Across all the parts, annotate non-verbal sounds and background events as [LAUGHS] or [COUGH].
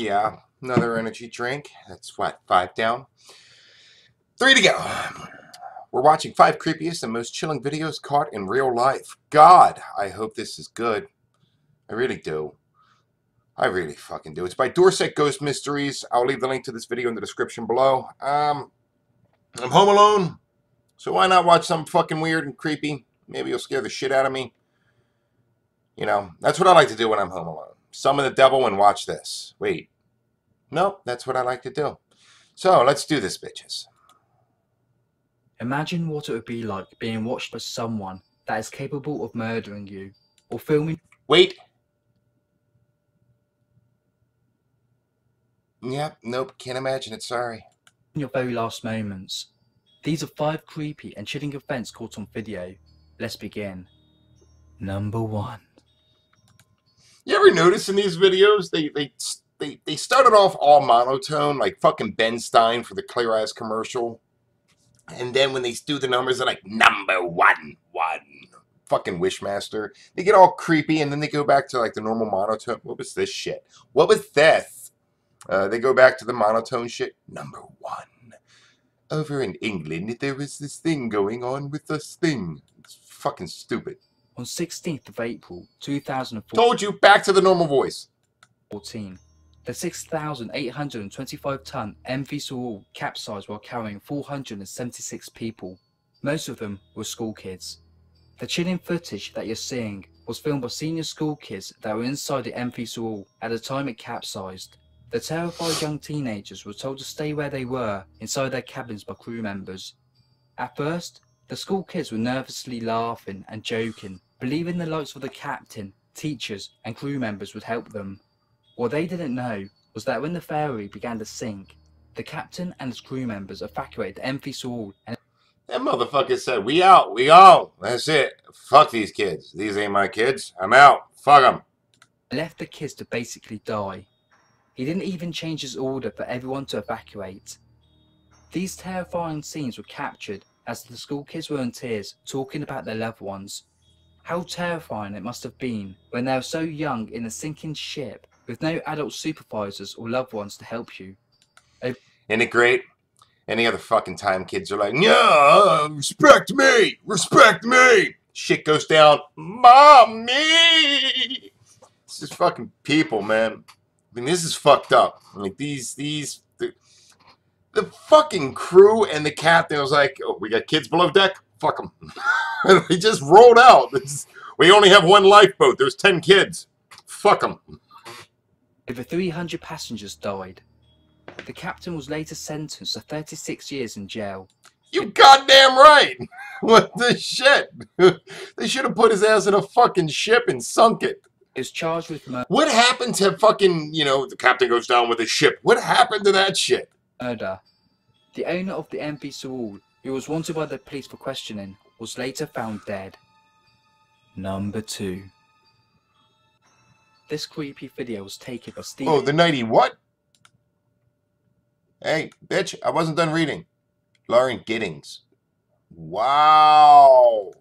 Yeah, another energy drink. That's what, five down? Three to go. We're watching five creepiest and most chilling videos caught in real life. God, I hope this is good. I really do. I really fucking do. It's by Dorset Ghost Mysteries. I'll leave the link to this video in the description below. Um, I'm home alone, so why not watch something fucking weird and creepy? Maybe you'll scare the shit out of me. You know, that's what I like to do when I'm home alone. Summon the devil and watch this. Wait. Nope, that's what I like to do. So, let's do this, bitches. Imagine what it would be like being watched by someone that is capable of murdering you or filming Wait. Yep, nope, can't imagine it, sorry. In your very last moments. These are five creepy and chilling events caught on video. Let's begin. Number one. You ever notice in these videos they they they they started off all monotone like fucking Ben Stein for the Clear Eyes commercial, and then when they do the numbers, they're like number one one fucking Wishmaster. They get all creepy, and then they go back to like the normal monotone. What was this shit? What was this? Uh, they go back to the monotone shit. Number one. Over in England, there was this thing going on with this thing. It's fucking stupid. On 16th of April 2014, Told you, back to the normal voice. 14. the 6,825 ton MV Sewol capsized while carrying 476 people. Most of them were school kids. The chilling footage that you're seeing was filmed by senior school kids that were inside the MV Sewol at the time it capsized. The terrified young teenagers were told to stay where they were inside their cabins by crew members. At first, the school kids were nervously laughing and joking, believing the likes of the captain, teachers, and crew members would help them. What they didn't know was that when the ferry began to sink, the captain and his crew members evacuated the MV Sewol and That motherfucker said, we out, we out. That's it. Fuck these kids. These ain't my kids. I'm out. Fuck them. left the kids to basically die. He didn't even change his order for everyone to evacuate. These terrifying scenes were captured as the school kids were in tears talking about their loved ones. How terrifying it must have been when they were so young in a sinking ship with no adult supervisors or loved ones to help you. Isn't it great? Any other fucking time kids are like, yeah, respect me, respect me. Shit goes down, mommy. It's just fucking people, man. I mean, this is fucked up. Like these, these, the, the fucking crew and the captain was like, oh, we got kids below deck. Fuck them. [LAUGHS] they just rolled out. It's- we only have one lifeboat. There's ten kids. Fuck them. Over 300 passengers died. The captain was later sentenced to 36 years in jail. You goddamn right. [LAUGHS] What the shit? [LAUGHS] they should have put his ass in a fucking ship and sunk it. Is charged with murder. What happened to fucking, you know, the captain goes down with his ship? What happened to that shit? murder. The owner of the MV Sewol, who was wanted by the police for questioning, was later found dead. Number 2 This creepy video was taken by Steve. Oh, the nighty what? Hey, bitch, I wasn't done reading. Lauren Giddings. Wow.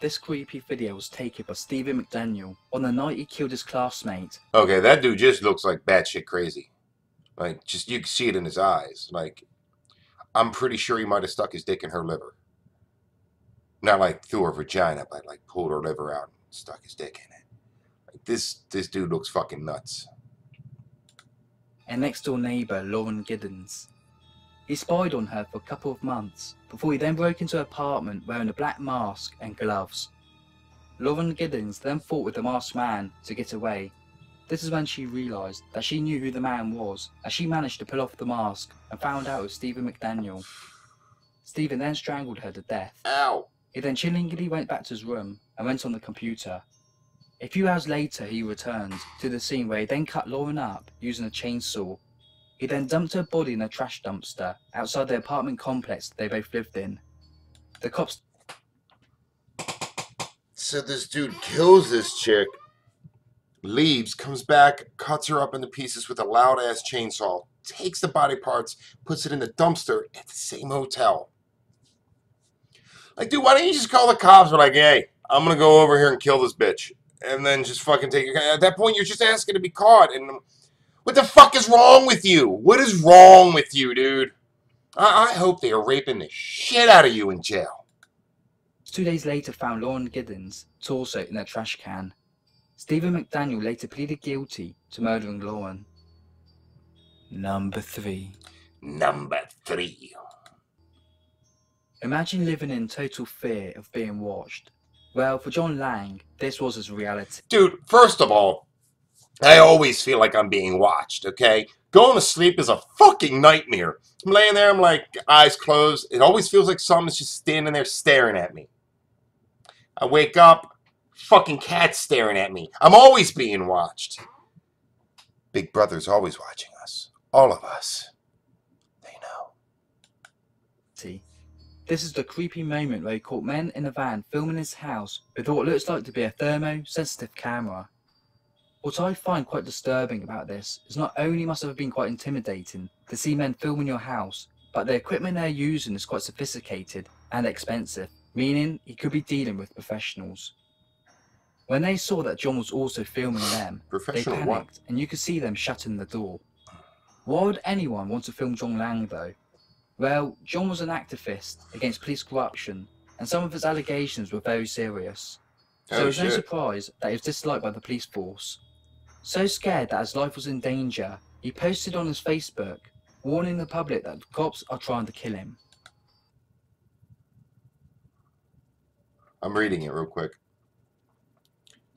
This creepy video was taken by Stephen McDaniel on the night he killed his classmate. Okay, that dude just looks like batshit crazy. Like, just you can see it in his eyes. Like, I'm pretty sure he might have stuck his dick in her liver. Not like through her vagina, but like pulled her liver out and stuck his dick in it. Like this, this dude looks fucking nuts. and next door neighbour Lauren Giddings. He spied on her for a couple of months before he then broke into her apartment wearing a black mask and gloves. Lauren Giddings then fought with the masked man to get away. This is when she realised that she knew who the man was, as she managed to pull off the mask and found out it was Stephen McDaniel. Stephen then strangled her to death. Ow. He then chillingly went back to his room and went on the computer. A few hours later, he returned to the scene where he then cut Lauren up using a chainsaw. He then dumped her body in a trash dumpster outside the apartment complex they both lived in. The cops So this dude kills this chick, leaves, comes back, cuts her up into pieces with a loud ass chainsaw, takes the body parts, puts it in the dumpster at the same hotel. Like, dude, why don't you just call the cops? We're like, hey, I'm gonna go over here and kill this bitch. and then just fucking take. At that point, you're just asking to be caught. And what the fuck is wrong with you? What is wrong with you, dude? I, I hope they are raping the shit out of you in jail. Two days later found Lauren Giddings' torso in a trash can. Stephen McDaniel later pleaded guilty to murdering Lauren. Number 3. Number three. Imagine living in total fear of being watched. Well, for John Lang, this was his reality. Dude, first of all, I always feel like I'm being watched, okay? Going to sleep is a fucking nightmare. I'm laying there, I'm like, eyes closed. It always feels like someone's just standing there staring at me. I wake up, fucking cat staring at me. I'm always being watched. Big Brother's always watching us. All of us. They know. See? This is the creepy moment where he caught men in a van filming his house with what looks like to be a thermo-sensitive camera. What I find quite disturbing about this is not only must it have been quite intimidating to see men filming your house, but the equipment they're using is quite sophisticated and expensive, meaning he could be dealing with professionals. When they saw that John was also filming them, they panicked what? and you could see them shutting the door. Why would anyone want to film John Lang though? Well, John was an activist against police corruption, and some of his allegations were very serious. So Oh, it's no shit. surprise that he was disliked by the police force. So scared that his life was in danger, he posted on his Facebook, warning the public that the cops are trying to kill him. I'm reading it real quick.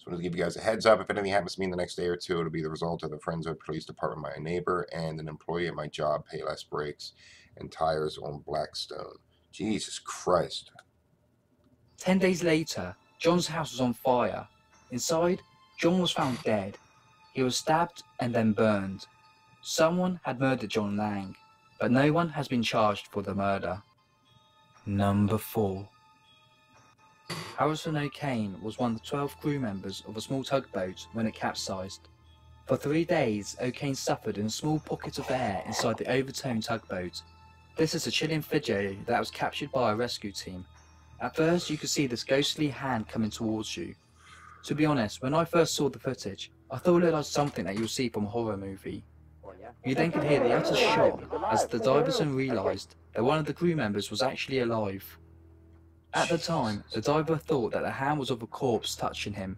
Just wanted to give you guys a heads up. If anything happens to me in the next day or two, it'll be the result of the Friendswood Police Department, my neighbor, and an employee at my job pay less brakes and tires on Blackstone. Jesus Christ. Ten days later, John's house was on fire. Inside, John was found dead. He was stabbed and then burned. Someone had murdered John Lang, but no one has been charged for the murder. Number 4 Harrison Okene was one of the 12 crew members of a small tugboat when it capsized. For three days, Okene suffered in a small pocket of air inside the overturned tugboat. This is a chilling video that was captured by a rescue team. At first, you could see this ghostly hand coming towards you. To be honest, when I first saw the footage, I thought it like something that you'll see from a horror movie. You then could hear the utter shock as the divers realised that one of the crew members was actually alive. At the time, the diver thought that the hand was of a corpse touching him.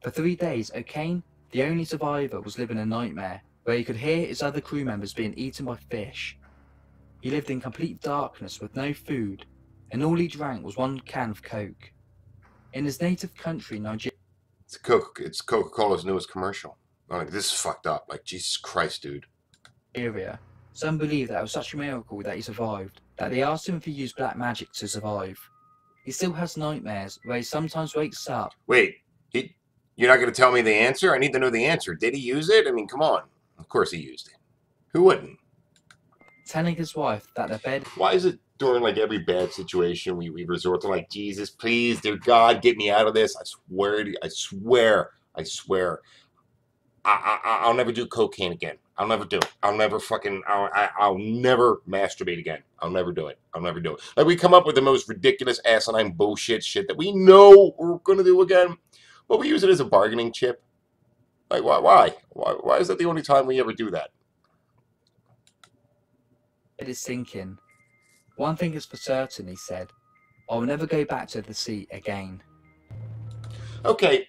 For three days, Okene, the only survivor, was living a nightmare where he could hear his other crew members being eaten by fish. He lived in complete darkness with no food, and all he drank was one can of Coke. In his native country, Nigeria, It's Coke. it's Coca-Cola's newest commercial. I'm like, this is fucked up. Like, Jesus Christ, dude. some believe that it was such a miracle that he survived that they asked him if he used black magic to survive. He still has nightmares where he sometimes wakes up Wait, he, you're not going to tell me the answer? I need to know the answer. Did he use it? I mean, come on. Of course he used it. Who wouldn't? telling his wife that the bed Why is it during like every bad situation we, we resort to like Jesus, please, dear God, get me out of this? I swear to you, I swear, I swear, I, I I'll never do cocaine again. I'll never do it. I'll never fucking I'll I, I'll never masturbate again. I'll never do it. I'll never do it. Like we come up with the most ridiculous asinine bullshit shit that we know we're gonna do again, but we use it as a bargaining chip. Like why why why why is that the only time we ever do that? is sinking. One thing is for certain, he said. I'll never go back to the sea again. okay,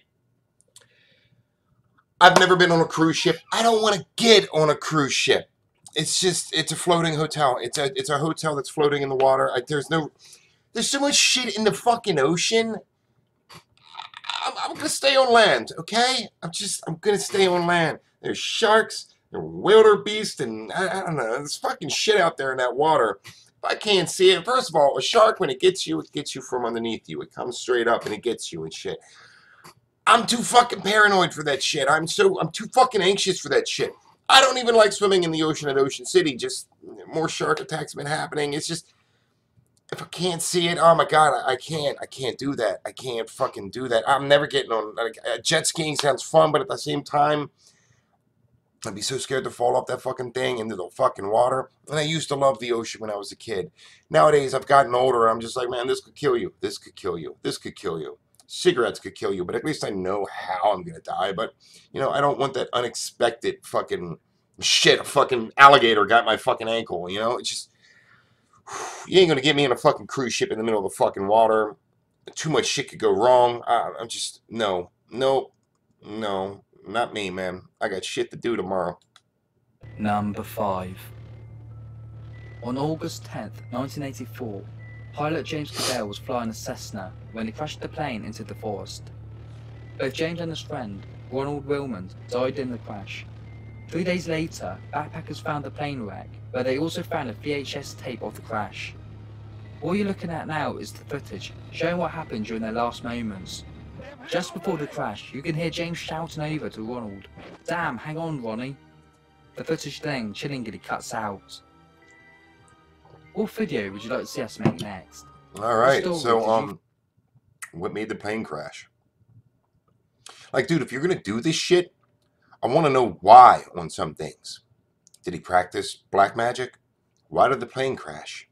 I've never been on a cruise ship. I don't want to get on a cruise ship. It's just it's a floating hotel. It's a it's a hotel that's floating in the water. I, there's no there's so much shit in the fucking ocean. I'm, I'm gonna stay on land, okay? I'm just I'm gonna stay on land. There's sharks, there's wildebeest, and I, I don't know. There's fucking shit out there in that water. I can't see it, first of all, a shark when it gets you, it gets you from underneath you. It comes straight up and it gets you and shit. I'm too fucking paranoid for that shit. I'm so I'm too fucking anxious for that shit. I don't even like swimming in the ocean at Ocean City. Just more shark attacks been happening. It's just if I can't see it, oh my god, I, I can't. I can't do that. I can't fucking do that. I'm never getting on. Like, uh, jet skiing sounds fun, but at the same time, I'd be so scared to fall off that fucking thing into the fucking water. And I used to love the ocean when I was a kid. Nowadays, I've gotten older. I'm just like, man, this could kill you. This could kill you. This could kill you. Cigarettes could kill you, but at least I know how I'm gonna die. But you know, I don't want that unexpected fucking shit. A fucking alligator got my fucking ankle. You know, it's just [SIGHS] you ain't gonna get me in a fucking cruise ship in the middle of the fucking water. Too much shit could go wrong. I, I'm just no, no, no, not me, man. I got shit to do tomorrow. Number 5. On August 10th, 1984, pilot James Cadell was flying a Cessna when he crashed the plane into the forest. Both James and his friend, Ronald Willman, died in the crash. Three days later, backpackers found the plane wreck, where they also found a VHS tape of the crash. All you're looking at now is the footage showing what happened during their last moments. Just before the crash, you can hear James shouting over to Ronald, Damn, hang on, Ronnie. The footage then chillingly cuts out. What video would you like to see us make next? All right. So, did you- um, what made the plane crash? Like, dude, if you're gonna do this shit, I want to know why on some things. Did he practice black magic? Why did the plane crash?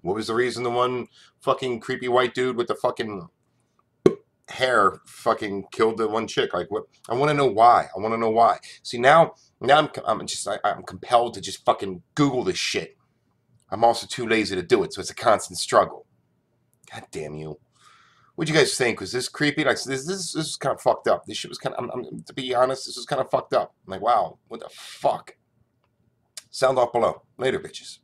What was the reason the one fucking creepy white dude with the fucking hair fucking killed the one chick? Like, what? I want to know why. I want to know why. See, now, now I'm, I'm just, I, I'm compelled to just fucking Google this shit. I'm also too lazy to do it, so it's a constant struggle. God damn you. What'd you guys think? Was this creepy? Like this, this, this is kind of fucked up. This shit was kind of, I'm, I'm, to be honest, this was kind of fucked up. I'm like, wow, what the fuck? Sound off below. Later, bitches.